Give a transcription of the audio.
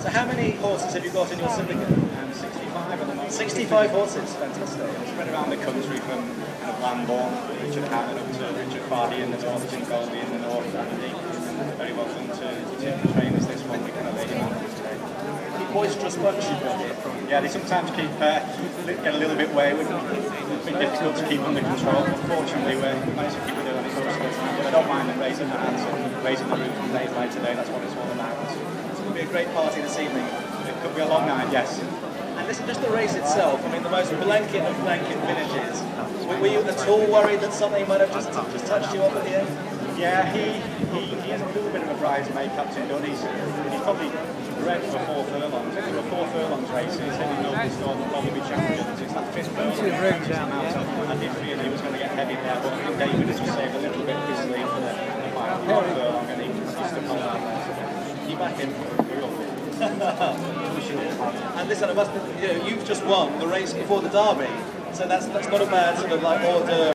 So how many horses have you got in your syndicate? And 65 at the moment. 65 horses, fantastic. Spread around the country from kind of Lambourn, Richard Hannon up to Richard Fahey in the north, Jim Goldie in the north. And very well done to, to Tim trainers this one, we kind of man today. Keep boisterous bunch you've got here. Yeah, they sometimes keep uh, get a little bit wayward. It's been difficult to keep under control. Fortunately, we're managed to keep it under control. But I don't mind them raising the hands and raising the roof from days like today. That's what it's all about. It's going to be a great party this evening. It could be a long night, yes. And listen, just the race itself, I mean, the most blanket of blanket finishes. Were were you at all worried that something might have just, just touched you up at the end? Yeah, he, he, he has a little bit of a bridesmaid, Captain Dunne. He's, he's probably bred for four furlongs. If there were four furlongs races, then he knows he's going to probably be champions. It's that fifth furlong. the room down, So I did feel he was going to get heavy there, but I think David has just saved a little bit of his sleeve for the, the final four furlong, and he, he's stuck on that there. And listen, I must, you know, you've just won the race before the Derby, so that's that's not a bad sort of like order